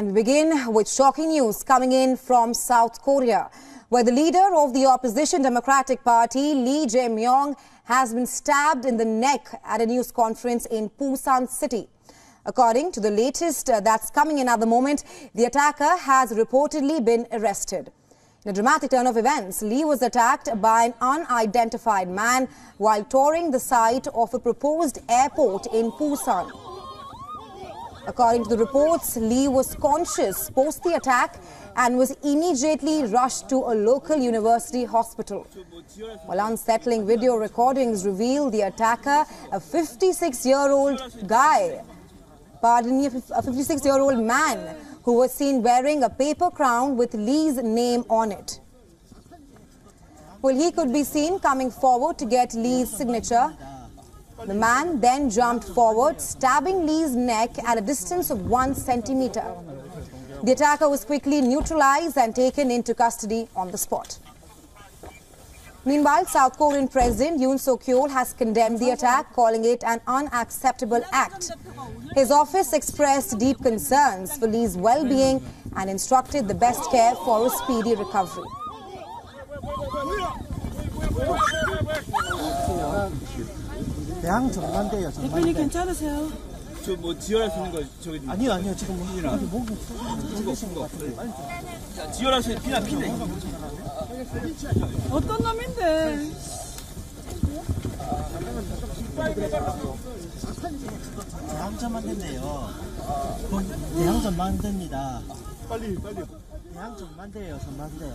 And we begin with shocking news coming in from South Korea, where the leader of the opposition Democratic Party, Lee Jae-myung, has been stabbed in the neck at a news conference in Busan City. According to the latest uh, that's coming in at the moment, the attacker has reportedly been arrested. In a dramatic turn of events, Lee was attacked by an unidentified man while touring the site of a proposed airport in Busan. According to the reports, Lee was conscious post the attack and was immediately rushed to a local university hospital. While unsettling video recordings reveal the attacker, a 56-year-old guy, pardon me, a 56-year-old man who was seen wearing a paper crown with Lee's name on it. Well, he could be seen coming forward to get Lee's signature. The man then jumped forward, stabbing Lee's neck at a distance of one centimeter. The attacker was quickly neutralized and taken into custody on the spot. Meanwhile, South Korean President Yoon Suk-yeol has condemned the attack, calling it an unacceptable act. His office expressed deep concerns for Lee's well-being and instructed the best care for a speedy recovery. 대항 전만대요 대표님 괜찮으세요? 저 뭐 지혈할 수 있는 거 저기 아니요 아니요 지금 뭐 피나. 목이 이거 이거 자, 지혈할 수 있는 피나 피네. 어떤 놈인데? 대항 전만대인데요. 대항 전만대입니다. 빨리 빨리. 대항 전 만대예요 전만대